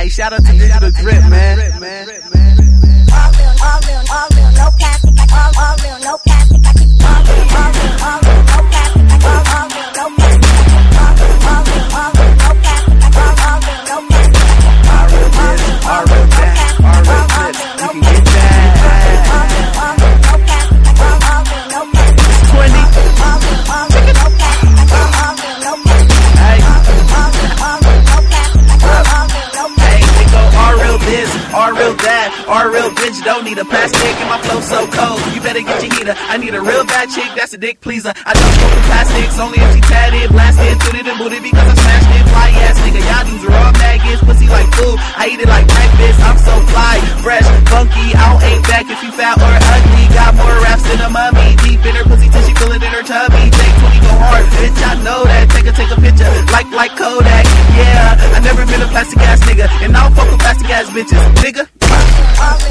Hey, shout out to Digital Drip, man. Real that, all real bitch. Don't need a plastic and my flow so cold. You better get your heater. I need a real bad chick, that's a dick pleaser. I don't smoke the plastics, only if she tatted, blasted, tooted and booted because I smashed it. Fly ass nigga, y'all dudes are all maggots, pussy like food. I eat it like breakfast. I'm so fly, fresh, funky. I don't ain't back if you fat or ugly. Got more raps than a mummy. Deep in her pussy till she feel it in her tummy. Take 20 go hard, bitch. I know that. Take a take a picture like like Kodak. Yeah, I never been a plastic ass nigga, and I don't fuck with plastic ass bitches, nigga. All